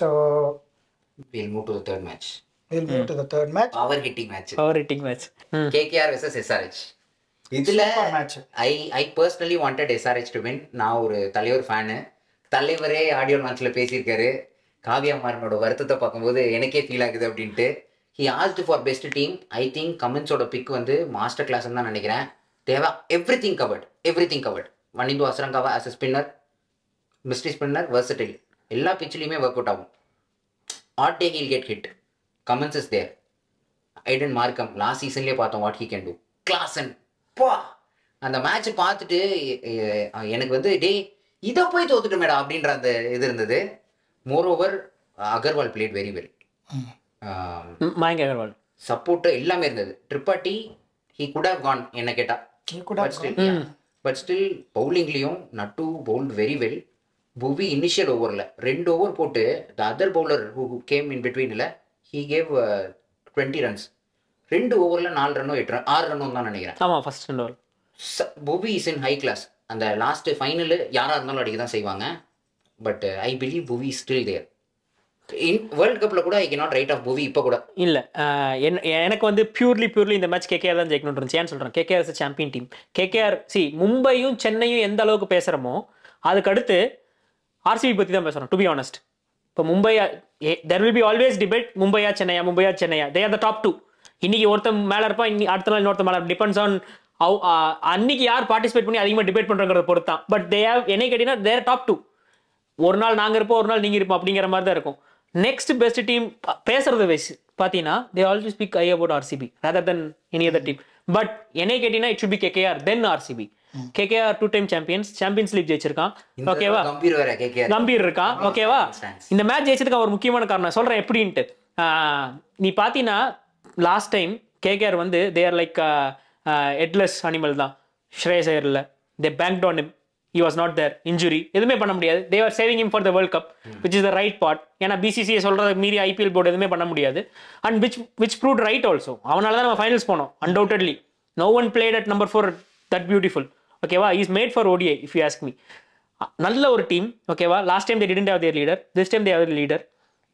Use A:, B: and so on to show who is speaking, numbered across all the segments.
A: So
B: will move to third match
A: will move to the third match
B: power hitting match
C: power hitting match
B: KKR versus SRH இதுல
A: match
B: I I personally wanted SRH to win நான் ஒரு தலைவர் fan தலைவரே audio லான்ச்ல பேசியிருக்காரு. காவியா மாறனோட வருத்தத்தை பார்க்கும்போது எனக்கே feel ஆகுது அப்படின்ட்டு. He asked for best team I think கமெண்ட்ஸோட pick வந்து மாஸ்டர் கிளாஸ்னு தான் நினைக்கிறேன். தேவா everything covered everything covered Wanindu அசரங்காவா as a spinner mystery spinner versatile எல்லா பிச்சிலையுமே ஒர்க் அவுட் ஆகும். At the he'll get hit comments is there Aiden Markram last சீசன்லேயே பார்த்தோம் what he can do Klaasen பா! அந்த மேட்ச் பார்த்துட்டு எனக்கு வந்து டேய் இதை போய் தோத்துட்டோமேடா அப்படின்ற அந்த இது இருந்தது. Moreover Agarwal played very well
C: Mayank Agarwal
B: support எல்லாமே இருந்தது. Tripathi he could have gone என்ன கேட்டா.
A: கூட
B: but still but still பவுலிங்லேயும் Nattu bowled very well Bhuvi initial ஓவரில் ரெண்டு ஓவர் போட்டு the other bowler who came in பிட்வீனில் he gave twenty runs ரெண்டு ஓவரில் நாலு ரன்னோ எட்டு ரன் ஆறு ரன்னும் தான் நினைக்கிறேன்.
C: ஆமா ஃபர்ஸ்ட் ரெண்டு over
B: Bhuvi is in high class அந்த லாஸ்ட் ஃபைனலு யாராக இருந்தாலும் அடிக்க தான் செய்வாங்க. But I believe Bhuvi still there in world கப்பில் கூட I cannot right off Bhuvi இப்போ கூட.
C: இல்ல என்ன- எனக்கு வந்து பியூர்லி பியூர்லி இந்த மேட்ச் கேகேஆர் தான் ஜெயிக்கணும்னு இருந்துச்சு. ஏன்னு சொல்றேன்? KKR champion team KKR see மும்பையும் சென்னையும் எந்த அளவுக்கு பேசுறோமோ அதுக்கு அடுத்து ஆர்சிபி பற்றி தான் பேசுகிறோம் டு பி ஆனஸ்ட் இப்போ Mumbai there will be always debate மும்பையா சென்னையா மும்பையா சென்னையா. They are the top two இன்னைக்கு ஒருத்தன் மேலே இருப்பான் இன்னி அடுத்த நாள் இன்னொருத்தன் மேலே டிபெண்ட்ஸ் ஆன் அவ் அன்னைக்கு யார் பார்ட்டிசிபேட் பண்ணி அதிகமாக டிபேட் பண்ணுறங்கிறத பொறுத்து தான் பட் தே ஹவ் என்னை கேட்டிங்கன்னா தேர் டாப் டூ ஒரு நாள் நாங்கள் இருப்போம் ஒரு நாள் நீங்கள் இருப்போம் அப்படிங்கிற மாதிரி தான் இருக்கும். நெக்ஸ்ட் பெஸ்ட் டீம் பேசுறது வைஸ் பார்த்தீங்கன்னா they always speak I about RCB rather than any other team but என்னை கேட்டீங்கன்னா it should K KKR then RCB KKR two time champions champions league ஜெயிச்சிருக்கான். ஓகேவா
B: கம்பீர்
C: இருக்கான் ஓகேவா. இந்த மேட்ச் ஜெயிச்சதுக்கு ஒரு முக்கியமான காரணம். சொல்றேன் எப்படின்ட்டு. நீ பார்த்தீங்கன்னா லாஸ்ட் டைம் கேகேஆர் வந்து தேர் லைக் ஹெட்லெஸ் அனிமல் தான். Shreyas ஐயர்ல they bank on him. He was not there. Injury எதுவுமே பண்ண முடியாது. They are saving him for the world cup which is the right part ஏன்னா பிசிசிஐ சொல்றத மீறி ஐபிஎல் போர்டு எதுவுமே பண்ண முடியாது. And which which proved right also அவனால தான் நம்ம ஃபைனல்ஸ் போனோம் undoubtedly no one played at number four that beautiful ஓகேவா? Is made for ODI if you ask me நல்ல ஒரு டீம் ஓகேவா? Last time they didn't have their leader this time they have leader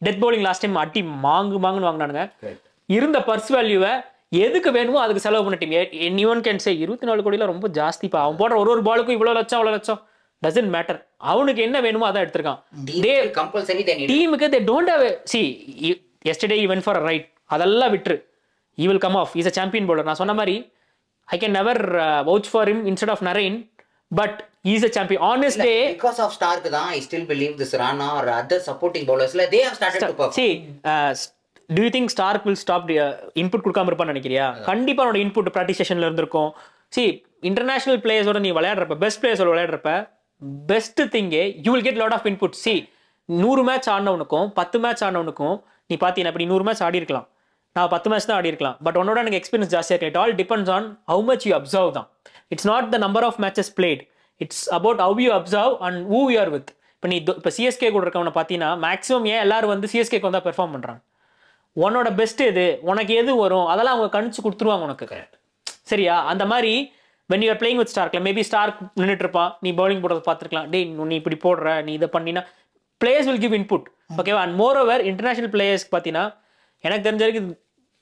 C: death bowling last time அட்டி மாங்கு மாங்குன்னு வாங்கினானுங்க. இருந்த purse வேல்யூவை எதுக்கு வேணுமோ அதுக்கு செலவு பண்ண team any one can say இருபத்தி நாலு கோடியில ரொம்ப ஜாஸ்திப்பா அவன் போடுற ஒரு ஒரு பாலுக்கும் இவ்வளோ லட்சம் அவ்வளோ லட்சம். டசன்ட் மேட்டர் அவனுக்கு என்ன வேணுமோ அதான் எடுத்திருக்கான். தே
B: கம்பல்சரி
C: டீமுக்கு they don't have see yesterday even for right அதெல்லாம் விட்டுரு. He will come off is a champion bowler. நான் சொன்ன மாதிரி I can never vouch for him instead of Narine but is a champion honestly
B: because of Starc தான் I still believe this Rana or other supporting பவுலர்ஸ்ல they have started to perform
C: see do you think Starc will stop input கொடுக்காம இருப்பான்னு நினைக்கிறியா? கண்டிப்பா அவனோட input practice செஷன்ல இருந்திருக்கும். C international பிளேயர்ஸோட நீ விளையாடுறப்ப பெஸ்ட் பிளேயர்ஸோட விளையாடுறப்ப best திங்கே you will get lot of input see நூறு மேட்ச் ஆடினவனுக்கும் பத்து மேட்ச் ஆடினவனுக்கும் நீ பார்த்தீங்கன்னா இப்படி நூறு மேட்ச் ஆடி இருக்கலாம். நான் பத்து மேட்ச் தான் ஆடி இருக்கலாம் பட் உன்னோட எனக்கு எக்ஸ்பீரியன்ஸ் ஜாஸ்தியாக இருக்கு. It all depends on how much you observe தான். It's not the number of matches played it's about how you observe and who you are with இப்போ நீ இப்போ சிஎஸ்கே கூட இருக்கவனை பார்த்தீங்கன்னா மேக்ஸிமம் ஏன் எல்லாரும் வந்து சிஎஸ்கேக்கு வந்தால் பெர்ஃபார்ம் பண்ணுறாங்க உன்னோட பெஸ்ட் எது? உனக்கு எது வரும்? அதெல்லாம் அவங்க கணிச்சு கொடுத்துருவாங்க உனக்கு. சரியா? அந்த மாதிரி வென் யூஆர் பிளேயிங் வித் ஸ்டார்க்ல மேபி ஸ்டார்க் நின்றுட்டு இருப்பான் நீ பவுலிங் போடுறத பார்த்துருக்கலாம். டேய் நீ இப்படி போடுற நீ இதை பண்ணினா பிளேயர்ஸ் வில் கிவ் இன்புட் ஓகேவா அண்ட் மோர் ஓவர் இன்டர்நேஷனல் பிளேயர்ஸ்க்கு பார்த்தீங்கன்னா எனக்கு தெரிஞ்ச வரைக்கும்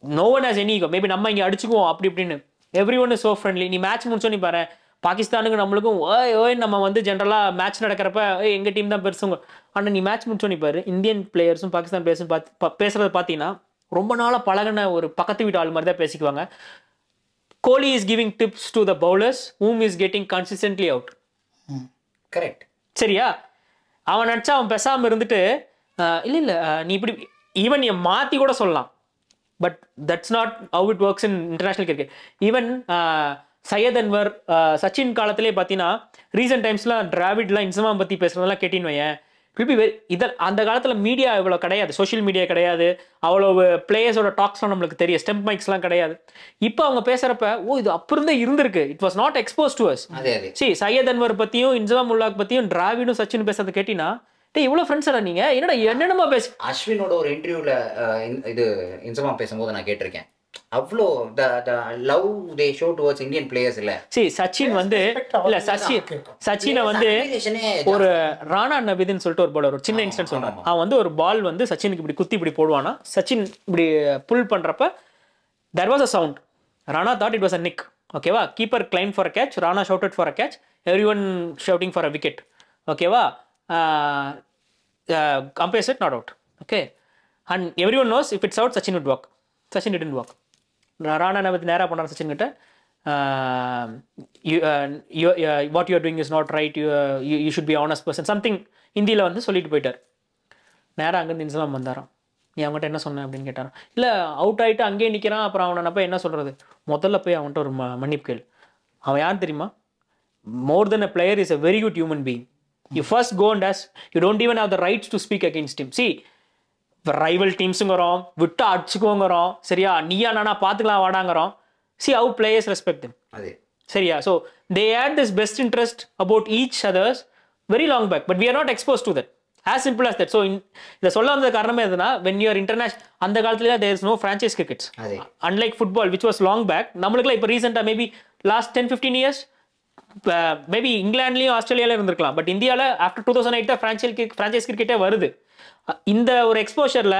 C: no one has any maybe நம்ம இங்கே அடிச்சுக்குவோம். அப்படி இப்படின்னு. எவ்ரி ஒன் ஸோ ஃப்ரெண்ட்லி நீ மேட்ச் முடிச்சோ நீ பாரு. பாகிஸ்தானுக்கு நம்மளுக்கும் ஓய் ஓய் நம்ம வந்து ஜென்ரலாக மேட்ச் நடக்கிறப்ப எங்கள் டீம் தான் பெருசுங்க ஆனால் நீ மேட்ச் முடிச்சோ நீ பாரு. இந்தியன் பிளேயர்ஸும் பாகிஸ்தான் பிளேயர்ஸும் பார்த்து ப- பேசுறத பார்த்தீங்கன்னா ரொம்ப நாளாக பழகின ஒரு பக்கத்து வீட்டு ஆள் மாதிரி தான் பேசிக்குவாங்க. Kohli is giving tips to the bowlers whom is getting consistently out
B: correct
C: சரியா? அவன் நினச்சா அவன் பேசாமல் இருந்துட்டு இல்ல இல்ல நீ இப்படி ஈவன் நீ மாற்றி கூட சொல்லலாம். But that's not how it works in international cricket even Saeed Anwar Sachin காலத்திலே பார்த்தீங்கன்னா ரீசெண்ட் டைம்ஸ்லாம் டிராவிட்லாம் இன்சமாம் பற்றி பேசுறதெல்லாம் கேட்டின்னு வையேன். வில் பி வெரி இதில் அந்த காலத்தில் மீடியா இவ்வளோ கிடையாது. சோஷியல் மீடியா கிடையாது. அவ்வளோ பிளேயர்ஸோட டாக்ஸ்லாம் நம்மளுக்கு தெரியும் ஸ்டெம்ப் மைக்ஸ்லாம் கிடையாது. இப்போ அவங்க பேசுகிறப்ப ஓ இது அப்போ இருந்தே இருந்திருக்கு it was not expose
B: to us
C: C Saeed Anwar பத்தியும் இன்ஜாம் உல்லாக் பத்தியும் டிராவிடும் சச்சின் பேசுறது கேட்டினா டேய் இவ்வளவு ஃப்ரெண்ட்ஸா நீங்க? என்னடா என்னென்னமா பேசு
B: அஸ்வினோட ஒரு இன்டர்வியூல இது இன்சமா பேசும்போது நான் கேட்டிருக்கேன். அவ்வளோ the the love they show towards Indian players இல்ல.
C: சரி சச்சின் வந்து இல்ல சச்சின். சச்சினை வந்து ஒரு ராணா நபிதுன்னு சொல்லிட்டு ஒரு பவுலர் ஒரு சின்ன இன்ஸ்டன்ட் சொல்றேன் அவன் வந்து ஒரு பால் வந்து சச்சினுக்கு இப்படி குத்தி இப்படி போடுவானா. சச்சின் இப்படி புல் பண்றப்ப there was a sound Rana thought it was a nick ஓகேவா keeper claim for a catch Rana shouted for a catch everyone shouting for a wicket ஓகேவா compare said not out okay and everyone knows if it's out Sachin would walk Sachin didn't walk Rana நபத் நேராக போனார் சச்சின் கிட்ட what you doing is not right you you should be honest person something ஹிந்தியில் வந்து சொல்லிட்டு போயிட்டார். நேராக அங்கேருந்து இன்ஸ்லாம் வந்தாராம். நீ அவங்ககிட்ட என்ன சொன்னேன் அப்படின்னு கேட்டாராம். இல்லை அவுட் ஆகிட்டு அங்கேயே நிற்கிறான் அப்புறம் அவனை போய் என்ன சொல்கிறது முதல்ல போய் அவன்கிட்ட ஒரு ம மன்னிப்பு கேள். அவன் யார் தெரியுமா? More than a player is a very good human being you go and ask you don't even have the rights to speak against him. See rival டீம்ஸுங்கிறோம் விட்டு அடிச்சுக்கோங்கிறோம் சரியா? நீயா நானா பார்த்துக்கலாம் வாடாங்கிறோம். See how players respect them.
B: அது.
C: சரியா? So they had this best interest about each others very long back but we are not expose to that as simple as that so இதை சொல்ல வந்த காரணமே எதுனா வென் யூஆர் இன்டர்நேஷனல் அந்த காலத்துல there is no franchise
B: crickets
C: unlike football which was long back நம்மளுக்குலாம் இப்போ ரீசெண்டாக maybe last ten fifteen years maybe இங்கிலாந்துலேயும் ஆஸ்திரேலியாவில் இருந்திருக்கலாம். பட் இந்தியாவில் ஆஃப்டர் டூ தௌசண்ட் எயிட் தான் ஃப்ரான்ச்சைஸ் ஃப்ரான்ச்சைஸ் கிரிக்கெட்டே வருது. இந்த ஒரு எக்ஸ்போஷரில்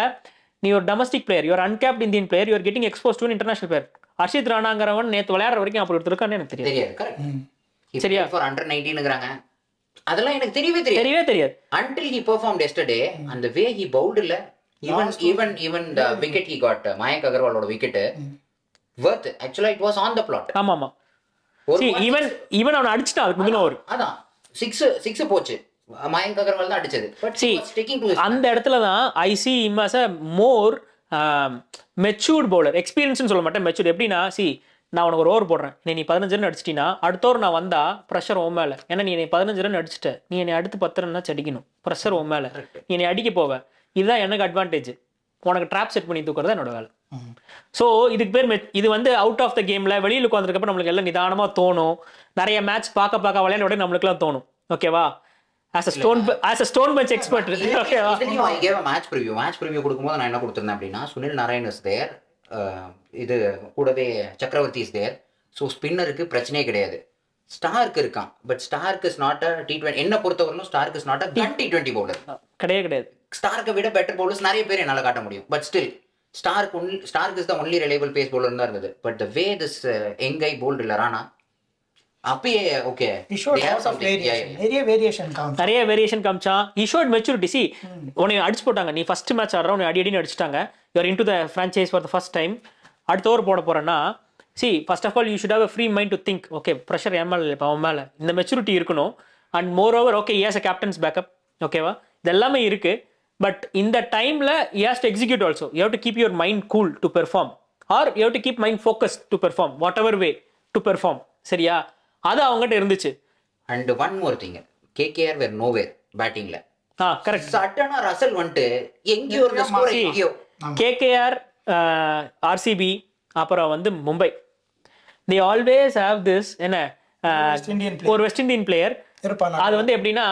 C: நீ ஒரு domestic player your uncapped Indian player you're getting expose to international player Harshit ராணாங்கிறவன் நேற்று விளையாடுற வரைக்கும் அப்படி ஒருத்தர் இருக்கான்னு எனக்கு தெரியாது. சரியா?
B: ஃபார் அண்டர் நைன்டீனுங்கிறாங்க அதெல்லாம் எனக்கு தெரியவே தெரியாது.
C: தெரியவே தெரியாது.
B: Until he performed yesterday and the way he bowled இல்ல even even even the wicket he got uh, Mayank அகர்வாலோட wicket worth actually it was on the plot.
C: ஆமா ஆமா அவனை அடிச்சுட்டான் அதுக்கு முந்தின ஒரு
B: அதான். சிக்ஸ் சிக்ஸ் போச்சு. மயங்க் அகர்வால் தான் அடிச்சது. பட்
C: See,
B: ஸ்டிக்கிங் டு
C: அந்த இடத்துல தான் I see him as a more matured bowler எக்ஸ்பீரியன்ஸ்னு சொல்ல மாட்டேன் மெச்சூர்ட் எப்படின்னா சி நான் உனக்கு ஒரு ஓவர் போடுறேன். நீ நீ பதினஞ்சு ரன் அடிச்சிட்டினா அடுத்த ஓவர் நான் வந்தா ப்ரெஷர் உன் மேல. ஏன்னா நீ என்னை பதினஞ்சு ரன் அடிச்சிட்ட. நீ என்னை அடுத்து பத்து ரன் அடிக்கணும் ப்ரெஷர் உன் மேல. நீ என்னை அடிக்க போவ. இதுதான் எனக்கு அட்வான்டேஜ் உனக்கு ட்ராப் செட் பண்ணி தூக்குறது என்னோட வேலை. ஸோ இதுக்கு பேர் இது வந்து அவுட் ஆஃப் த கேமில் வெளியில் உட்காந்துருக்கப்ப நம்மளுக்கு எல்லாம் நிதானமாக தோணும். நிறைய மேட்ச் பார்க்க பார்க்க விளையாட உடனே நம்மளுக்குலாம் தோணும். ஓகேவா as a stone as a stone bench expert ஓகேவா
B: match preview. மேட்ச் preview கொடுக்கும்போது நான் என்ன கொடுத்திருந்தேன் அப்படின்னா சுனில் நாராயண் இஸ் தேர் இது கூடவே சக்கரவர்த்தி இஸ் தேர் ஸோ ஸ்பின்னருக்கு பிரச்சனையே கிடையாது. ஸ்டார்க்கு இருக்கான். But Starc is not a T twenty என்ன பொறுத்தவரையிலும் Starc is not a gun T twenty bowler
C: கிடையவே கிடையாது.
B: ஸ்டார்க்கை விட பெட்டர் பவுலர்ஸ் நிறைய பேர் என்னால் காட்ட முடியும். But still Starc only Starc is the only reliable pace bowler தான் இருந்தது. பட் த வே திஸ் எங்கை போல்டு இல்லை ராணா அப்பயே ஓகே.
A: நிறைய வேரியேஷன் காமிச்சு
C: நிறைய வேரியேஷன் காமிச்சான். ஈ ஷோட் மெச்சூரிட்டி சி உன்னை அடிச்சு போட்டாங்க. நீ ஃபர்ஸ்ட் மேட்ச் ஆடுற உன்னை அடி அடின்னு அடிச்சிட்டாங்க. You're into the franchise for the first time அடுத்த ஓவர் போட போறேன்னா see first of all you should have free mind to think okay pressure என் மேலே இப்போ அவன் மேலே. இந்த மெச்சூரிட்டி இருக்கணும். And moreover okay as a captains backup ஓகேவா இது எல்லாமே இருக்கு. பட் இந்த டைம்ல as to execute also you have to keep your mind cool to perform or you have to keep mind focus to perform whatever way to perform சரியா? அது அவங்ககிட்ட இருந்துச்சு.
B: And one more thing KKR where nowhere பேட்டிங்ல
C: ah correct
B: சட்டனா Russell வந்துட்டு எங்கேயோ இருந்த score எங்கேயோ.
C: KKR RCB அப்புறம் வந்து Mumbai. They always have this என்ன அஹ்,
A: West Indian
C: ஒரு வெஸ்ட் இண்டியன் பிளேயர் அது வந்து எப்படின்னா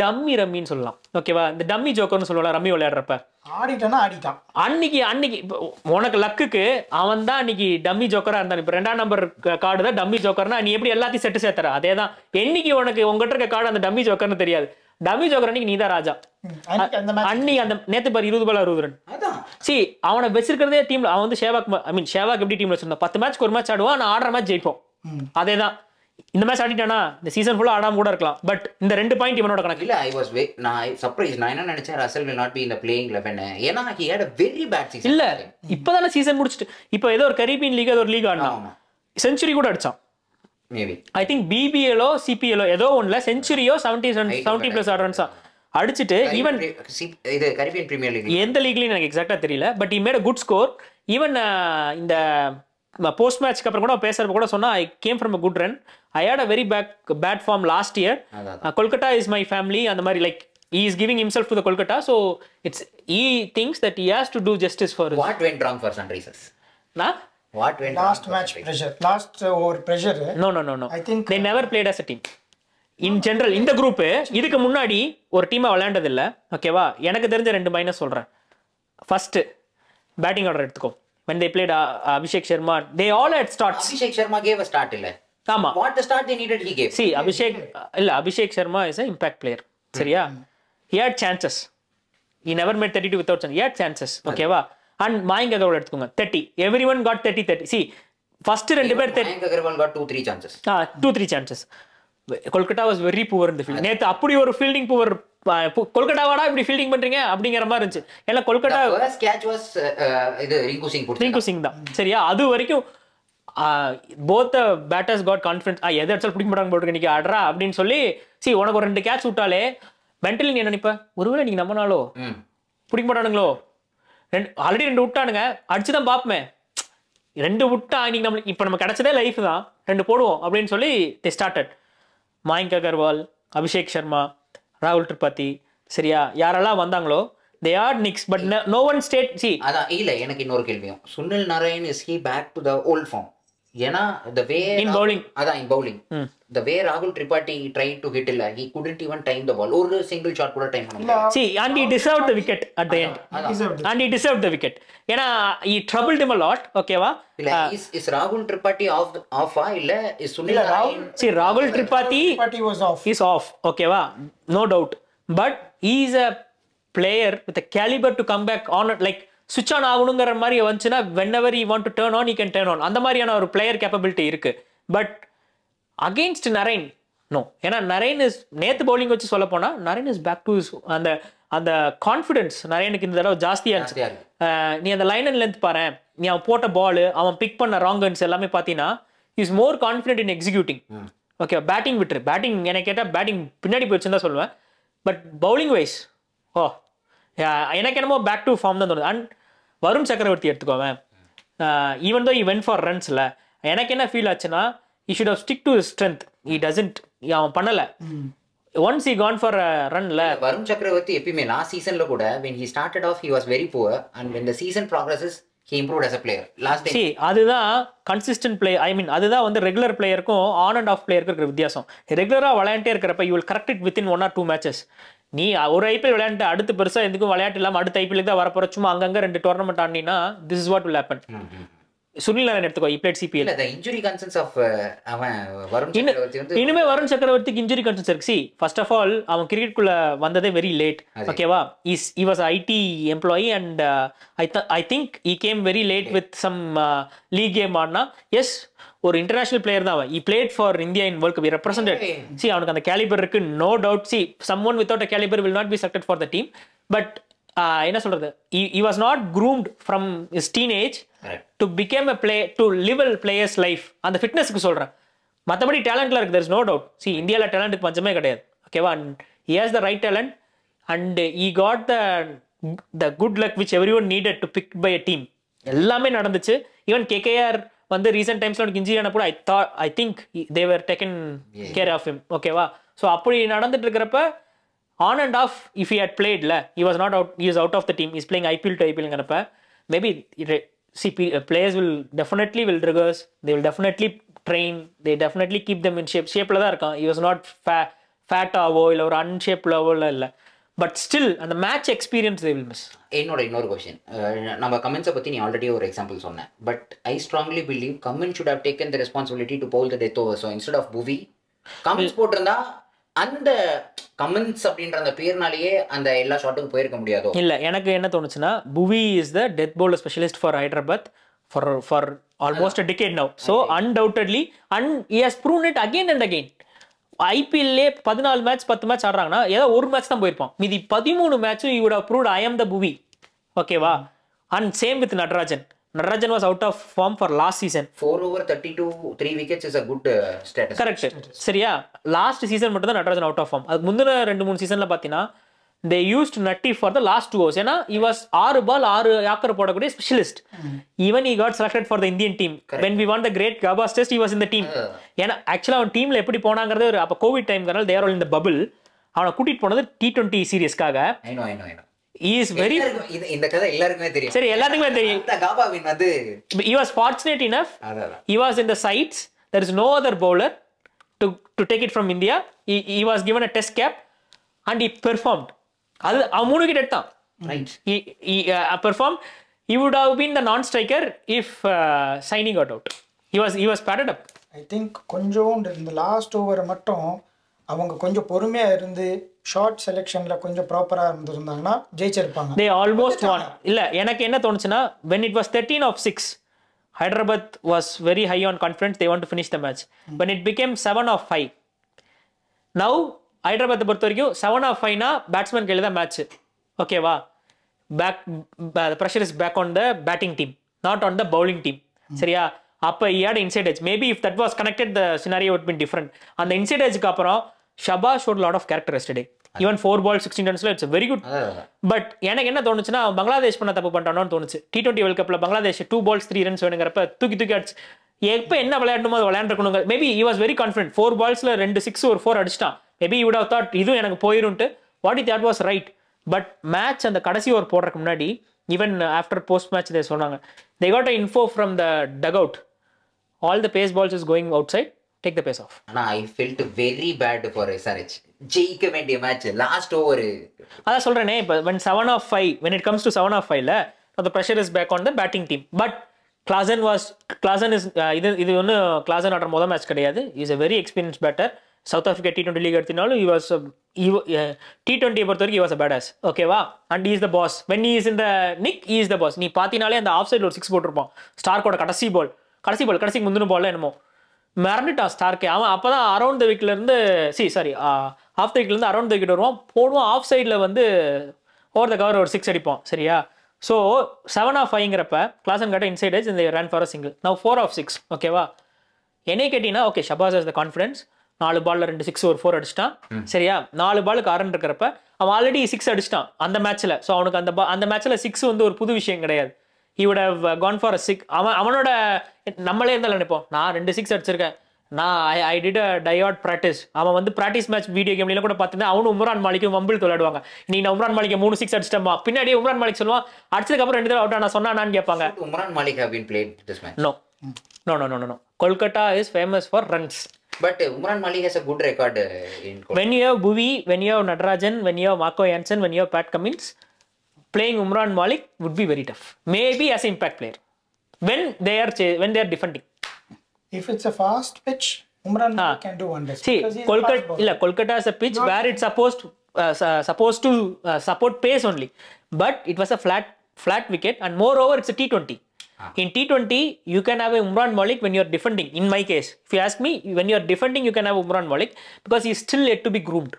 C: டம்மி ரம்மின்னு சொல்லலாம். ஓகேவா இந்த டம்மி ஜோக்கர்னு சொல்லுவாங்க ரம்மி விளையாடுறப்ப.
A: ஆடிட்டானா ஆடிட்டான்.
C: அன்னைக்கு அன்னைக்கு உனக்கு லக்குக்கு அவன் தான் அன்னைக்கு டம்மி ஜோக்கரா இருந்தான். இப்போ ரெண்டாம் நம்பர் கார்டு தான் டம்மி ஜோக்கர்னா நீ எப்படி எல்லாத்தையும் செட்டு சேர்த்துற? அதே தான் என்னைக்கு உனக்கு உங்ககிட்ட இருக்க கார்டு அந்த டம்மி ஜோக்கர்னு தெரியாது. டம்மி ஜோக்கர் அன்னைக்கு நீ தான் ராஜா
A: அன்னைக்கு அந்த மேட்ச்
C: நேத்து பாரு இருபது பால் அறுபது ரன் சி அவனை வச்சிருக்கிறதே டீம்ல அவன் வந்து ஷேவாக் ஐ மீன் ஷேவாக் எப்படி டீம்ல வச்சிருந்தான்? பத்து மேட்ச்க்கு ஒரு மேட்ச் ஆடுவான் நான் ஆடுற மேட்ச் ஜெயிப்போம். அதே தான் இந்த மேட்ச் ஆடிட்டானா? இந்த சீசன் ஃபுல்லா ஆடாம கூட இருக்கலாம். பட் இந்த ரெண்டு பாயிண்ட் இவனோட கணக்கு.
B: இல்ல ஐ வாஸ் வே நான் சர்ப்ரைஸ் நான் என்ன நினைச்சேன் ரசல் வில் நாட் பி இந்த பிளேயிங் லெவன் ஏன்னா he had a very bad season
C: இல்ல இப்பதானே சீசன் முடிச்சிட்டு. இப்போ ஏதோ ஒரு கரீபியன் லீக் ஏதோ ஒரு லீக் ஆடினான்.
B: ஆமா.
C: செஞ்சுரி கூட அடிச்சான்.
B: மேபி
C: ஐ திங்க் பிபிஎலோ சிபிஎலோ ஏதோ ஒண்ணுல செஞ்சுரியோ செவன்டி செவன்டி பிளஸ் ரன்ஸா அடிச்சிட்டு ஈவன்
B: இது கரிபியன் பிரீமியர் லீக்
C: எந்த லீக்லயும் எனக்கு எக்ஸாக்டா தெரியல. But he made good score even இந்த போஸ்ட் மேட்ச்க்கு அப்புறம் கூட பேசுறப்ப கூட சொன்னா I came from a good run I had a very back bad form last
B: year
C: Kolkata is my family அந்த மாதிரி like he is giving himself to the Kolkata so it's the things that he has to do justice for
B: what went wrong for Sunrisers
C: நான்
B: what went
A: last match pressure last ஒரு pressure
C: no no no no
A: I think-
C: they never played as a team in general இந்த group இதுக்கு முன்னாடி ஒரு டீமா விளையாண்டது இல்ல ஓகேவா எனக்கு தெரிஞ்ச ரெண்டு மைனஸ் சொல்றேன். ஃபர்ஸ்ட் பேட்டிங் ஆர்டர் எடுத்துக்கோ. When they played uh, Abhishek Sharma they all had starts.
B: Abhishek Sharma gave start இல்ல
C: ஆமா.
B: What start they needed he gave
C: see Abhishek இல்ல Abhishek Sharma is a impact player சரியா? He had chances. He never made 32 without chance he had chances ஓகேவா and Mayank Agarwal எடுத்துக்கோங்க 30 everyone one got thirty thirty see first ரெண்டு பேர்
B: thirty Agarwal got two three chances
C: two three chances Kolkata was very poor இந்த field நேத்து அப்படி ஒரு fielding poor கொல்கட்டாவாடா இப்படி fielding பண்றீங்க அப்படிங்கிற மாதிரி இருந்துச்சு. ஏன்னா கொல்கட்டா
B: கேட்ச் வாஸ் இது ரிங்கு சிங்
C: ரிங்கு சிங் தான். சரியா? அது வரைக்கும் போத் பேட்டர்ஸ் காட் கான்ஃபிடன்ஸ் எதை அடிச்சாலும் பிடிக்க மாட்டாங்க போட்டு இன்னைக்கு ஆடுறா அப்படின்னு சொல்லி சி உனக்கு ஒரு ரெண்டு கேட்ச் விட்டாலே மென்டலி நீ நினைப்ப? ஒருவேளை நீங்க நம்பினாலோ பிடிக்க மாட்டானுங்களோ? ரெண்டு ஆல்ரெடி ரெண்டு விட்டானுங்க. அடிச்சு தான் பார்ப்போமே ரெண்டு விட்டா இன்னைக்கு நம்மளுக்கு இப்போ நம்ம கிடைச்சதே லைஃப் தான். ரெண்டு போடுவோம் அப்படின்னு சொல்லி தி ஸ்டார்டட் மாயங்க் அகர்வால் அபிஷேக் சர்மா ராகுல் திரிபாதி சரியா? யாரெல்லாம் வந்தாங்களோ they are nicks but no one stayed see
B: அதான் இல்லை எனக்கு இன்னொரு கேள்வியும். Sunil Narine is he back to the old form ஏன்னா the way
C: In bowling.
B: அதான் இன் பவுலிங் the way ராகுல் திரிபாட்டி ட்ரை டு ஹிட் இல்ல he couldn't even time the ball. ஒரு சிங்கிள் ஷாட் கூட டைம் பண்ண முடியல
C: see and he deserved the wicket at the end.
A: Deserved.
C: and he deserved the wicket. ஏன்னா he troubled him a lot ஓகேவா
B: இல்ல is is ராகுல் Tripathi of ஆஃபா இல்ல is Sunil Narine
C: see ராகுல் Tripathi
A: But he was off.
C: Is off ஓகேவா no doubt but is a player with calibre to come back on like switch on ஆகணுங்கிற மாதிரி வந்துச்சுன்னா whenever you want to turn on you can turn on அந்த மாதிரியான ஒரு player capability இருக்கு. But against Naren no ஏன்னா Naren is நேத்து bowling வச்சு சொல்ல போனா நரேன் இஸ் பேக் டு அந்த அந்த கான்ஃபிடன்ஸ் நரேனுக்கு இந்த தடவை ஜாஸ்தியா இருந்துச்சு. நீ அந்த லைன் அண்ட் லென்த் பாரு. நீ அவன் போட்ட பால் அவன் பிக் பண்ண ராங் கன்ஸ் எல்லாமே பார்த்தீங்கன்னா is more confident in executing okay batting விட்டுரு. பேட்டிங் எனக்கு கேட்டால் பேட்டிங் பின்னாடி போயிடுச்சுன்னு தான் சொல்லுவேன். பட் பவுலிங் வைஸ் ஓ எனக்கு என்னமோ பேக் டு ஃபார்ம் தான் தோணுது. அண்ட் வருண் சக்கரவர்த்தி எடுத்துக்கோவேன் ஈவன் தோ வென் ஃபார் ரன்ஸ்ல எனக்கு என்ன ஃபீல் ஆச்சுன்னா he should have stick to strength he doesn't அவன் பண்ணலை. ஒன்ஸ் ஈ கான் ஃபார் ரன்ல
B: வருண் சக்கரவர்த்தி எப்பயுமே லாஸ்ட் சீசன்ல கூட when he started off he was very poor and when the season progresses he improved as a player. Last time.
C: See அதுதான் consistent play I mean அதுதான் வந்து regular பிளேயருக்கும் on and off பிளேயருக்கு இருக்கிற வித்தியாசம். ரெகுலராக விளையாண்டே இருக்கிறப்ப you will correct it within one or two matches நீ ஒரு ஐபிஎல் விளையாண்டு அடுத்து பெருசாக எதுக்கும் விளையாட்டு இல்லாமல் அடுத்த ஐபிஎல் தான் வரப்போற. சும்மா அங்கங்க ரெண்டு டோர்னமெண்ட் ஆடினா this is what will happen Sunil Narayan எடுத்துக்கோ
B: he played CPL concerns of uh, அவன் வருண்
C: இனிமே வருண் சக்கரவர்த்திக்கு இன்ஜுரி கன்சர்ன்ஸ் இருக்கு. சி ஃபர்ஸ்ட் ஆஃப் ஆல் அவன் கிரிக்கெட் குள்ள வந்ததே வெரி லேட் ஓகேவா is he was IT employee and I I think he came very late with some league game ஆடினா as ஒரு இன்டர்நேஷனல் பிளேயர் தான் அவன். He played for India in world cup represented see அவனுக்கு அந்த calibre இருக்கு no doubt see someone without a calibre will not be selected for the team but என்ன சொல்றது? He was not groomed from his teen
B: age.
C: To become a play to live a player's life அந்த ஃபிட்னஸ்க்கு சொல்றேன். மற்றபடி டேலண்ட்ல இருக்கு there is no doubt see இந்தியாவில் டேலண்ட்டுக்கு பஞ்சமே கிடையாது. ஓகேவா he has the right talent and he got the the good luck which everyone needed to pick by a team எல்லாமே நடந்துச்சு. ஈவன் கேகேஆர் வந்து ரீசெண்ட் டைம்ஸ்ல உனக்கு இன்ஜுரி கூட I thought I think they've taken care of him ஓகேவா so அப்படி நடந்துட்டு இருக்கிறப்ப on and off if he had பிளேட்ல he was not out he is out of the team. He's playing IPL to IPLங்கிறப்ப maybe see p- players will definitely will reverse they will definitely train. They definitely keep them in shape. தான் இருக்கான். He was not fa- fat ஆவோ இல்லை ஒரு அன்ஷேப்லவோ இல்லை. But still அந்த match experience they will miss.
B: என்னோட இன்னொரு கொஸ்டின் நம்ம கமெண்ட்ஸை பத்தி நீ ஆல்ரெடி ஒரு எக்ஸாம்பிள் சொன்னேன் but I strongly believe Cummins should have taken the responsibility to bowl the death over so instead of Bhuvi Cummins போட்டிருந்தா அந்த கமெண்ட்ஸ் அப்படின்ற அந்த பேர்னாலேயே அந்த எல்லா ஷாட்டுக்கும் போயிருக்க முடியாதோ?
C: இல்ல எனக்கு என்ன தோணுச்சுன்னா Bhuvi is the death bowler specialist for Hyderabad for for almost a decade now so undoubtedly and he has proven it again and again. ஐபிஎல்லே பதினாலு மேட்ச் பத்து மேட்ச் ஆடுறாங்கன்னா ஏதோ ஒரு மேட்ச் தான் போயிருப்பான். மீதி பதிமூணு மேட்சும் would proved I am the Bhuvi ஓகேவா and same with Natarajan. Natarajan was out of form for last season
B: four over thirty two three wickets is a good status
C: correct சரியா? Last season மட்டும் தான் Natarajan out of form அதுக்கு முந்தின ரெண்டு மூணு சீசன்ல பார்த்தீங்கன்னா they used Natty for the last two overs ஏன்னா was ஆறு பால் ஆறு யாக்கர் போடக்கூடிய specialist even he got selected for the Indian team won the great gabas test he was in the team. ஏன்னா ஆக்சுவலாக அவன் டீம்ல எப்படி போனாங்கிறது ஒரு அப்போ கோவிட் டைம்ங்கிறனால தேர் ஆல் இந்த பபிள் அவனை கூட்டிட்டு போனது டி டுவெண்ட்டி சீரியஸ்க்காக இஸ் வெரி
B: இந்த கதை எல்லாருக்குமே தெரியும்
C: சரி எல்லாத்துக்குமே தெரியும்
B: காபாவின் வந்து
C: he was fortunate enough
B: அதான்
C: he was in the sides there is no other bowler to to take it from india he, he was given a test cap and he performed அது மூணு விக்கெட் எடுத்தான்
B: right
C: he, he uh, performed he would have been the non-striker if uh, signing got out. He was he was padded up.
A: I think கொஞ்சோண்டு இந்த last over மட்டும் அவங்க கொஞ்சம் பொறுமையாக இருந்து ஷார்ட் செலெக்ஷனில் கொஞ்சம் ப்ராப்பராக இருந்திருந்தாங்கன்னா ஜெயிச்சிருப்பாங்க.
C: They almost won. இல்ல எனக்கு என்ன தோணுச்சுன்னா when it was 13 of 6 Hyderabad was very high on confidence. They want to finish the match. when it became 7 of 5 now ஹைதராபாத்தை பொறுத்த வரைக்கும் செவன் ஆஃப் ஃபைவ்னா பேட்ஸ்மேன் கையில் தான் மேட்ச் ஓகேவா back pressure is back on the batting team not on the bowling team சரியா? அப்போ at inside maybe if that was connected the scenario would been different அந்த inside அப்புறம் Shahbaz showed lot of character yesterday even four ball sixteen ரன்ஸ்ல it's very good but எனக்கு என்ன தோணுச்சுன்னா பங்களாதேஷ் பண்ண தப்பு பண்ணிட்டானோன்னு தோணுச்சு. டி டுவெண்ட்டி வேர்ல்ட் கப்ல Bangladesh two balls three runs வேணுங்கிறப்ப தூக்கி தூக்கி அடிச்சு எப்போ என்ன விளையாடணுமோ அது விளையாண்டுருக்கணுங்க. Maybe he was very confident four பால்ஸ்ல ரெண்டு சிக்ஸ் ஒரு ஃபோர் அடிச்சிட்டான். மேபி வுட் ஹவ் தாட் இதுவும் எனக்கு போயிரும்ட்டு what it that was right but match அந்த கடைசி ஓவர் போடுறதுக்கு முன்னாடி even after post match they சொன்னாங்க. They got a info from the dugout all the pace balls is going outside take the pace off
B: ஆனா I felt very bad for SRH ஜெயிக்க வேண்டிய match last over
C: அதான் சொல்றேனே இப்போ when seven off five when it comes to seven off ஃபைவ்ல the pressure is back on the batting team. But Klaasen was Klaasen is இது இது ஒன்று Klaasen ஆடுற முதல் மேட்ச் கிடையாது. Is a very experience batter South Africa T twenty league எடுத்தினாலும் he was T டுவெண்ட்டியை பொறுத்த வரைக்கும் வாஸ் அ பேடாஸ் ஓகேவா and is the boss when is இந்த நிக் இஸ் த பாஸ் நீ பார்த்தீனாலே அந்த ஆஃப் சைடில் ஒரு சிக்ஸ் போட்டிருப்பான். ஸ்டார்க்கோட கடைசி பால் கடைசி பால் கடைசி முந்தின பால் என்னமோ. மிரண்டுட்டான் ஸ்டார்க்கே அவன் அப்போ தான் அரௌண்ட் த வீக்ல இருந்து சி சாரி ஆஃப் த வீக்ல இருந்து அரௌண்ட் த விக்கெட் வருவான். போடுவான் ஆஃப் சைடில் வந்து ஓவர் த கவர் ஒரு சிக்ஸ் அடிப்பான் சரியா? ஸோ செவன் ஆஃப் ஃபைங்கிறப்ப கிளாஸ் அண்ட் கட்ட இன்சைட் எஜ் இந்த ரன் ஃபார் அ சிங்கிள் நான் ஃபோர் ஆஃப் சிக்ஸ் ஓகேவா என்னை கேட்டீங்கன்னா okay Shahbaz is the confidence நாலு பால்ல ரெண்டு சிக்ஸ் ஒரு ஃபோர் அடிச்சிட்டான் சரியா? நாலு பாலுக்கு அரண் இருக்கிறப்ப அவன் ஆல்ரெடி சிக்ஸ் அடிச்சிட்டான் அந்த மேட்ச்ல ஸோ அவனுக்கு அந்த அந்த மேட்ச்ல சிக்ஸ் வந்து ஒரு புது விஷயம் கிடையாது. Would have gone for a six அவன் அவனோட நம்மளே இருந்தாலும் நினைப்போம். நான் ரெண்டு சிக்ஸ் அடிச்சிருக்கேன். நான் ஐ ஐ டிட் அ டயாட் ப்ராக்டிஸ் அவன் வந்து ப்ராக்டிஸ் மேட்ச் வீடியோ கேம்ல கூட பார்த்தீங்கன்னா அவனும் உம்ரான் மாலிக்கும் வம்பில் விளையாடுவாங்க நீ நான் உம்ரான் மாலிக்க மூணு சிக்ஸ் அடிச்சிட்டமா பின்னாடியே உம்ரான் மாலிக் சொல்லுவான் அடிச்சதுக்கு அப்புறம் ரெண்டு தடவை அவுட் நான் சொன்னானான்னு கேட்பாங்க.
B: Umran Malik have been played this match
C: no no no no no Kolkata is famous for runs
B: but Umran Malik has a good record in
C: when you have Bhuvi, when you have Natarajan, when you have Marco Jansen, playing Umran Malik would be very tough. Maybe as an impact player. When they are cha- when they are defending.
A: If it's a fast pitch, Umran
C: Ah.
A: can do wonders.
C: See,
A: because he's a fast
C: Kolkata,
A: bowler.
C: illa, Kolkata is a pitch where it's supposed uh, supposed to uh, support pace only, but it was a flat flat wicket, and moreover, it's a T20. In T20, you can have a Umran Malik when you're defending. In my case, if you ask me, when you're defending, you can have Umran Malik because he's still yet to be groomed.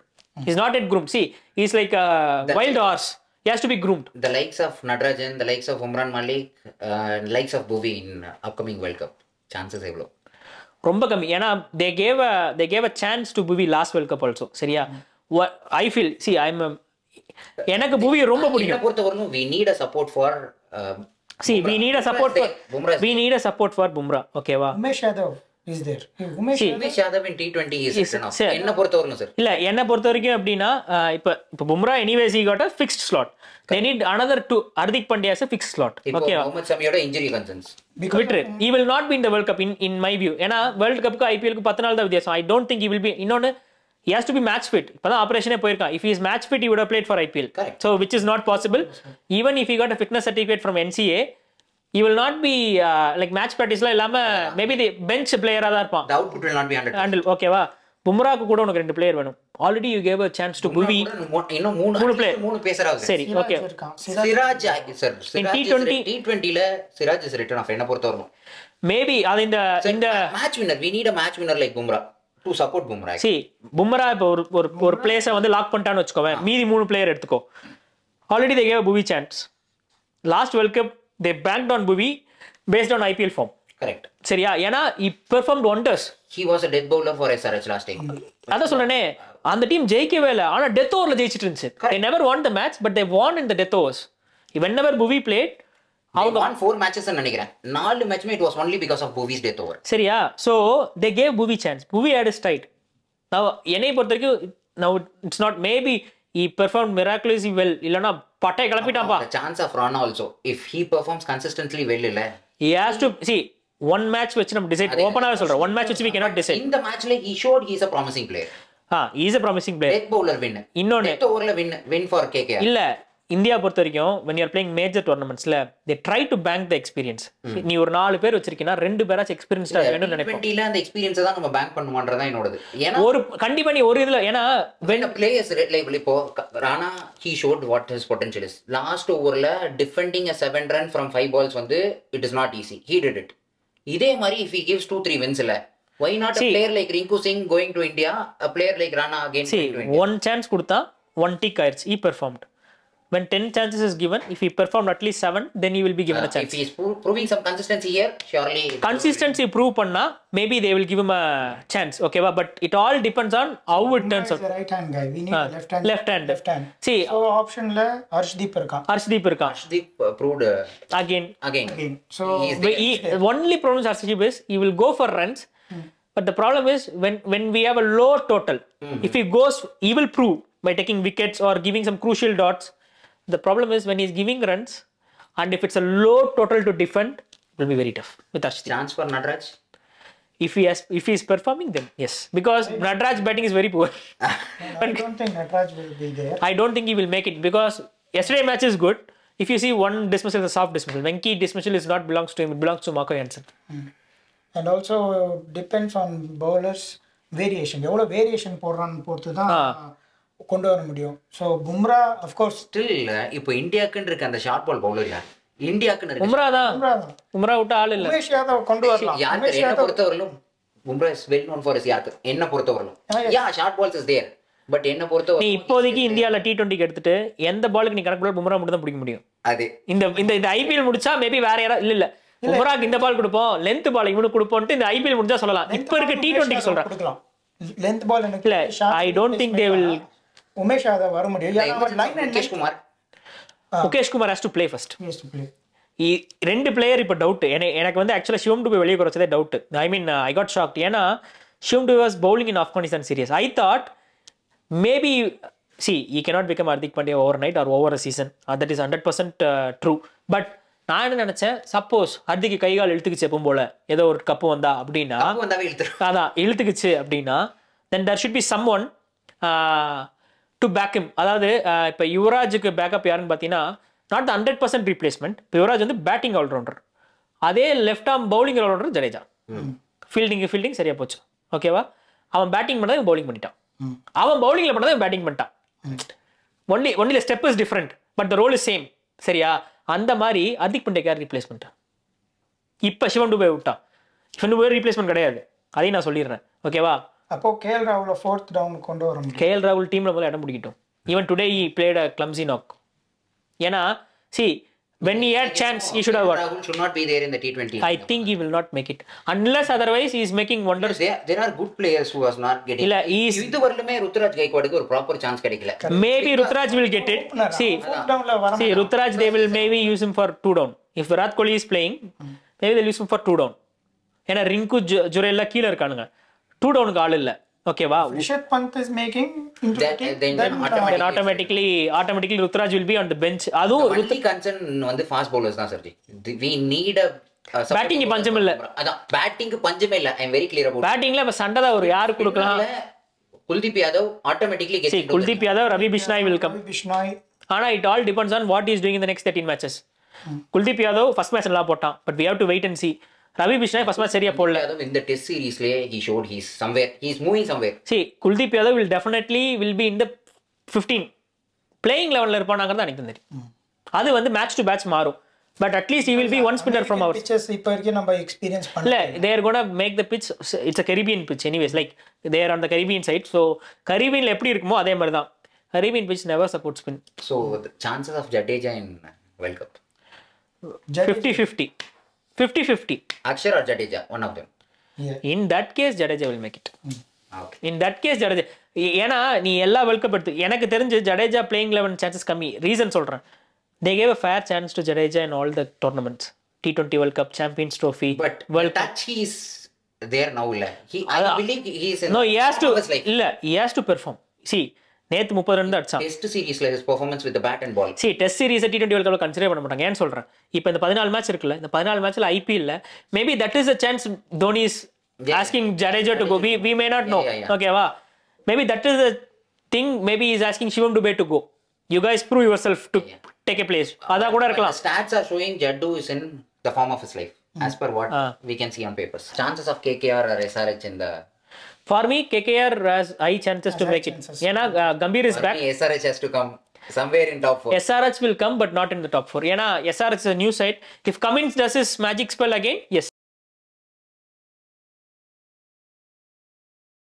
C: He's not yet groomed. See, he's like a wild horse. He has to be groomed.
B: the likes of Natarajan, the likes of Umran Malik, uh, likes of Bhuvi in upcoming World Cup. Chances எவ்வளோ
C: ரொம்ப கம்மி ஏன்னா they gave a they gave a chance to Bhuvi last world cup also சரியா I feel see ஐ எனக்கு புவி ரொம்ப பிடிக்கும்
B: பொறுத்தவரைக்கும் we need a support for uh,
C: see we need a support for
B: Bumrah.
C: We need a support for Bumrah ஓகேவா
A: Umesh Yadav Umesh Yadav
B: in T twenty
C: is sir இல்ல என்ன பொறுத்த வரைக்கும் எப்படின்னா அஹ், இப்ப இப்ப Bumrah anyways he got a fixed slot they need another two Hardik Pandyas fix slot
B: இப்போ
C: ஓகேவா
B: முகமது சமியோட இன்ஜுரி கன்சர்ன்ஸ்
A: because
C: விட்ரு ஈ வில் நாட் பி இந்த world cup in in my view ஏன்னா வேர்ல்ட் கப்புக்கு ஐபிஎலுக்கு பத்து நாள் தான் வித்தியாசம். I don't think will be இன்னொன்னு he has to be match fit. இப்பதான் ஆபரேஷனே போயிருக்கான். If he is match fit he would have played for IPL
B: Correct.
C: so which is not possible. Even if he got a fitness certificate from NCA he will not be uh, like match practiceலாம் இல்லாம maybe the bench பிளேயரா தான் இருப்பான்.
B: The output will not be 100
C: handle ஓகேவா பும்ராக்கு கூட உனக்கு ரெண்டு player வேணும். Already you gave a chance to Bhuvi
B: இன்னும் மூணு
C: மூணு
B: மூணு
C: player.
B: மூணு பேசுறாங்க
C: சரி ஓகே
A: Siraj இருக்கான். Siraj
B: Siraj sir Siraj
C: T20
B: T டுவெண்ட்டில Siraj is return of என்ன பொறுத்தவரைக்கும்?
C: மேபி அது இந்த இந்த
B: match winner we need a match winner like Bumrah to support Bumrah
C: see Bumrah இப்போ ஒரு ஒரு ஒரு பிளேஸை வந்து லாக் பண்ணிட்டான்னு வச்சுக்கோவேன். மீதி மூணு பிளேயர் எடுத்துக்கோ. Already they gave Bhuvi chance last world cup they bank on Bhuvi based on IPL form
B: correct
C: சரியா? ஏன்னா he perform wonders
B: he was a death bowler for SRH last time
C: அதான் சொல்றேனே அந்த team ஜெயிக்கவே இல்லை. ஆனா death ஓவர்ல ஜெயிச்சிட்டு இருந்துச்சு. They never won the match but they won in the death overs whenever Bhuvi played
B: அவங்க ஒன் ஃபோர் மேட்சஸ் நினைக்கிறேன். நாலு மேட்ச்மே it was only because of Bhuvi's death over
C: சரியா? So they gave Bhuvi chance Bhuvi had is tight நான் என்னை பொறுத்த வரைக்கும் now it's not maybe he perform miraculous well இல்லைன்னா பட்டை
B: the chance of run also if he performs consistently well இல்ல
C: he has to see one match வச்சு நம்ம decide ஓப்பனாகவே சொல்றோம் ஒன் மேட்ச் வச்சு we cannot decide
B: இந்த மேட்ச்ல he showed he is a promising player
C: ah is a promising player
B: death bowler win
C: இன்னொன்னு
B: death ஓவர்ல win win for KKR
C: இல்ல இந்தியா பொறுத்த வரைக்கும் you are playing மேஜர் டோர்னமெண்ட்ஸ்ல they try to bank the experience. நீ ஒரு நாலு பேர் வச்சிருக்கீங்கன்னா ரெண்டு பேராச்சும் எக்ஸ்பீரியன்ஸ்டா வேணும்னு நினைப்போம்.
B: அந்த எக்ஸ்பீரியன்ஸை தான் நம்ம பேங்க் பண்ணுமான்றதான் என்னோடது. ஏன்னா
C: ஒரு கண்டிப்பா நீ ஒரு இதுல ஏன்னா
B: when பிளேயர்ஸ் லைக் இப்போ Rana he showed what his potential is last ஓவர்ல defending a seven run from five balls வந்து it is not easy he did it இதே மாதிரி if he gives two three wins இல்ல why not player like Rinku Singh going to India player like Rana
C: again one chance கொடுத்தா one tick ஆயிடுச்சு he performed. when 10 chances is given, if he performed at least 7, then he will be given uh, a chance.
B: If he is pro proving some consistency here, surely...
C: Consistency prove panna, maybe they will give him a chance, okay? But it all depends on how it turns out.
A: the right hand guy. We need uh, left hand.
C: Left hand.
A: Left hand.
C: See,
A: so option le Arshdeep
C: irka. Arshdeep irka.
B: Arshdeep uh, proved... Uh,
C: again.
B: Again.
A: Again. So...
B: He
C: he, only problem with Arshdeep is, he will go for runs. Hmm. But the problem is, when, when we have a low total, mm -hmm. if he goes, he will prove by taking wickets or giving some crucial dots. the problem is when he's giving runs and if it's a low total to defend it will be very tough with Arshdeep
B: chance for Nadraj
C: if he has if he is performing then yes because Nadraj batting is very poor
A: I don't think Natraj will be there
C: I don't think he will make it because yesterday match is good. If you see one dismissal is a soft dismissal. Venki dismissal is not belongs to him, it belongs to Marco Jansen.
A: and also depends on bowlers variation எவ்வளோ variation போடுறான்னு பொறுத்து தான் கொண்டு வர முடியும். So Bumrah of course
B: still இப்போ இந்தியாக்குன்னு இருக்க அந்த ஷார்ட் பால் பவுலர் யார்? இந்தியாக்குன்னு இருக்கு
C: தான்.
A: பும்ரா தான்.
C: உம்ரா விட்டு ஆள் இல்ல.
A: உமேஷ் யாதவ் கொண்டு வரலாம்.
B: யாருக்கு என்ன பொறுத்தவரையிலும் Bumrah is well known for is யாருக்கு என்ன பொறுத்தவரையிலும். Yeah short balls is there but என்ன
C: நீ
B: பொறுத்தவரை
C: இப்போதைக்கு இந்தியால டி டுவெண்ட்டிக்கு எடுத்துட்டு எந்த பாலுக்கு நீ கணக்கு பும்ரா மட்டும் தான் பிடிக்க முடியும்.
B: அது.
C: இந்த இந்த இந்த ஐபிஎல் முடிச்சா மேபி வேற யாராவது இல்ல இல்ல. உம்ராக்கு இந்த பால் கொடுப்போம் லென்த் பால் இவனுக்கு கொடுப்போம்ட்டு இந்த ஐபிஎல் முடிஞ்சா சொல்லலாம். இப்போ இருக்க டி டுவெண்ட்டிக்கு சொல்றேன்.
A: கொடுக்கலாம். லென்த் பால் எனக்கு
C: இல்ல, I don't think they will-
A: Umesh Yadav வர முடியும் ஏன்னா
B: line and
C: Mukesh Kumar. Mukesh Kumar has to
A: play first
C: to ரெண்டு பிளேயர் இப்போ டவுட் எனக்கு வந்து ஆக்சுவலாக சிவம் டுபே வெளியே குறைச்சதே doubt I mean I got shocked ஏன்னா Shivam Dube was bowling in Afghanistan series I thought maybe see he cannot become Hardik Pandya overnight or over a season that is hundred percent true but நான் என்ன நினைச்சேன்? Suppose ஹர்திக்கு கை கால் இழுத்துக்குச்சு எப்பவும் போல. ஏதோ ஒரு cup வந்தா அப்படின்னா அதான் இழுத்துக்குச்சு அப்படின்னா then there should be someone to back him. அதாவது இப்ப யுவராஜுக்கு பேக்கப் யாருன்னு பார்த்தீங்கன்னா not the hundred percent replacement இப்போ யுவராஜ் வந்து பேட்டிங் ஆல்ரவுண்டர் அதே left arm bowling allrounder Jadeja. Fielding fielding சரியா போச்சு. ஓகேவா அவன் பேட்டிங் பண்ணதை பவுலிங் பண்ணிட்டான். அவன் பவுலிங்ல பண்ணதை பேட்டிங் பண்ணிட்டான். Only only step is different but the role is same சரியா? அந்த மாதிரி பாண்டியா யார் ரீப்ளேஸ்மெண்ட் இப்போ சிவன் டுபே விட்டான். சிவன் டுபே ரீப்ளேஸ்மெண்ட் கிடையாது. அதையும் நான் சொல்லிடுறேன். ஓகேவா
A: அப்போ கேஎல் ராகுல ஃபோர்த் டவுன் கொண்டு வர முடியும்
C: கேஎல் ராகுல் டீம்ல முதல்ல இடம் பிடிக்கட்டும் even today he played a clumsy knock ஏன்னா see when he had chance he should have got
B: Rahul should not be there in the T20.
C: I think he will not make it unless otherwise he is making wonders
B: There, there are good players who was not getting.
C: இல்ல he is
B: இது வரலுமே ருத்ராஜ் கைக்வாடுக்கு ஒரு proper chance கிடைக்கல
C: maybe Rutraj will get it see
A: fourth டவுன்ல வர
C: see Rutraj they will maybe use him for two down if Virat Kohli is playing maybe they'll use him for two down ஏன்னா ரிங்கு ஜுரேல்லா கீழே இருக்கானுங்க two டவுனுக்கு ஆள் இல்ல. ஓகேவா
B: Rishabh Pant is
C: making automatically automatically Rutraj will be on the bench. அதுவும்
B: only concern வந்து ஃபாஸ்ட் பவுலர்ஸ் தான் sir ji we need a
C: Batting க்கு பஞ்சம் இல்ல.
B: அதான் பேட்டிங்க்கு பஞ்சமே இல்ல. ஐ வெரி கிளியர் அபௌட்
C: பேட்டிங்ல இப்ப சண்டை தான் ஒரு யாரு கொடுக்கலாம்?
B: Kuldeep Yadav automatically
C: see Kuldeep Yadav Ravi Bishnoi will come.
A: Bishnoi
C: ஆனா it all depends on what is doing இந்த next thirteen matches Kuldeep Yadav first match நல்லா போட்டான் but we have to wait and see Ravi Bishnoi first match சரியா போடல.
B: யாதவ் இந்த test சீரிஸ்லயே he showed he's somewhere he is moving somewhere
C: see Kuldeep Yadav will definitely will be in the fifteen playing லெவலில் இருப்பானாங்கிறது எனக்கு தெரியும். அது வந்து match to match மாறும். But at least he will be one spinner from our
A: pitches இப்போ வரைக்கும் நம்ம எக்ஸ்பீரியன்ஸ் பண்ணல.
C: There gonna make the pitch it's a Caribbean pitch anyways like there on the Caribbean side so கரீபியன்ல எப்படி இருக்குமோ அதே மாதிரி தான். Caribbean pitch never support
B: spin so chances of Jadeja in world
C: cup fifty fifty fifty
B: fifty Axar or Jadeja one of
C: them in that case Jadeja will make
B: it
C: in that case Jadeja ஏ- ஏன்னா நீ எல்லா world cup எடுத்து எனக்கு தெரிஞ்சு Jadeja playing eleven chances கம்மி. Reason சொல்றேன். They gave a fair chance to Jadeja in all the tournaments T twenty world cup champions trophy
B: but
C: world
B: touch he is there now இல்ல? He I believe he is
C: no he has to
B: life
C: இல்ல he has to perform. See நேத்து முப்பது run தான் அடிச்சான்
B: test சீரிஸ்ல his performance with bat and
C: ball see test series T twenty world consider பண்ண மாட்டாங்க. ஏன்னு சொல்றேன்? இப்போ இந்த பதினாலு மேட்ச் இருக்குல்ல இந்த பதினாலு மேட்ச்ல ஐபிஎல்ல maybe that is a chance Dhoni is asking Jadeja to go we we
B: may not know.
C: ஓகேவா maybe that is a thing maybe is asking Shivam Dube to go you guys prove yourself to take a place அதான் கூட இருக்கலாம்
B: are showing Jaddu is in the form of his life, as per what we can see on papers. Chances of KKR or SRH in the
C: for me KKR has high chances to make it ஏன்னா Gambhir is
B: for
C: back
B: me, SRH has to come somewhere in top four.
C: SRH will come, but not in the top four. ஏன்னா SRH is a new side. If Cummins does his magic spell again, yes,